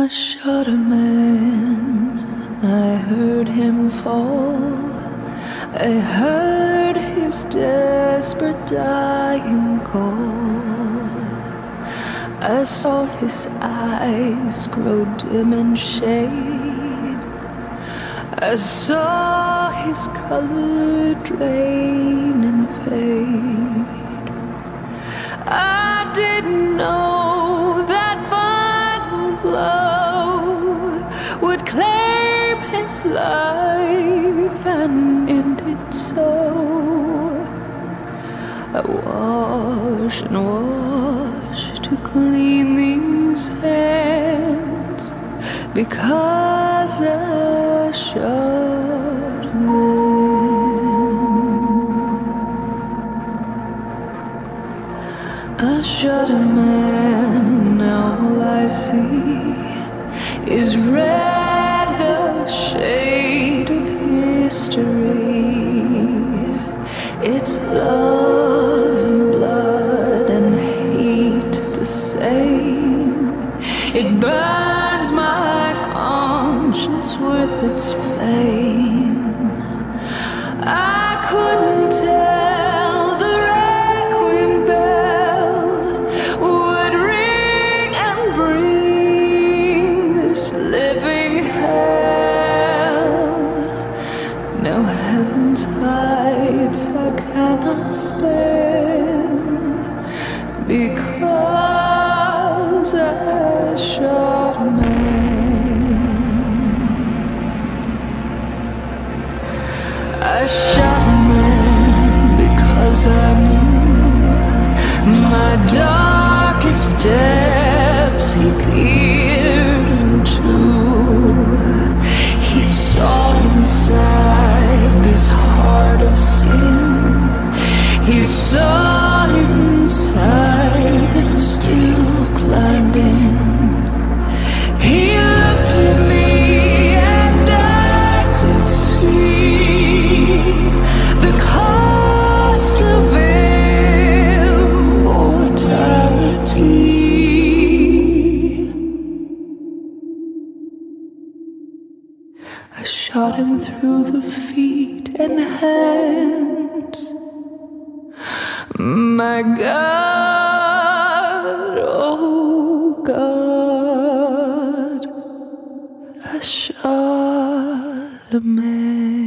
I shot a man, I heard him fall. I heard his desperate dying call. I saw his eyes grow dim and shade. I saw his color drain and fade. I didn't claim his life and end it so. I wash and wash to clean these hands because I a man. I shot a man, now all I see is red, shade of history. It's love and blood and hate the same. It burns my conscience with its flame. I couldn't heights I cannot spend because I shot a man. I shot a man because I knew my darkest depths he peered I shot him through the feet and hands. My God, oh God, I shot a man.